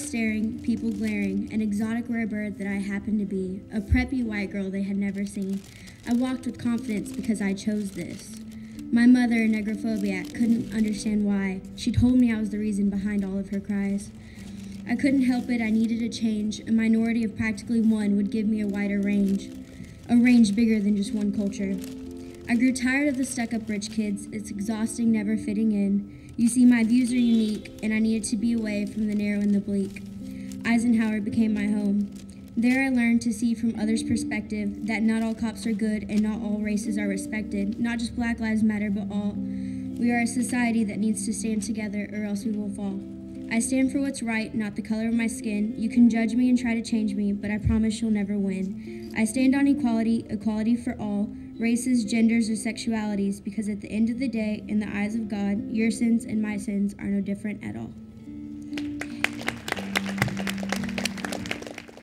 staring, people glaring, an exotic rare bird that I happened to be, a preppy white girl they had never seen. I walked with confidence because I chose this. My mother, a negrophobiac, couldn't understand why. She told me I was the reason behind all of her cries. I couldn't help it, I needed a change. A minority of practically one would give me a wider range, a range bigger than just one culture. I grew tired of the stuck up rich kids. It's exhausting never fitting in. You see, my views are unique, and I needed to be away from the narrow and the bleak. Eisenhower became my home. There I learned to see from others' perspective that not all cops are good and not all races are respected. Not just Black Lives Matter, but all. We are a society that needs to stand together or else we will fall. I stand for what's right, not the color of my skin. You can judge me and try to change me, but I promise you'll never win. I stand on equality, equality for all, races, genders, or sexualities, because at the end of the day, in the eyes of God, your sins and my sins are no different at all.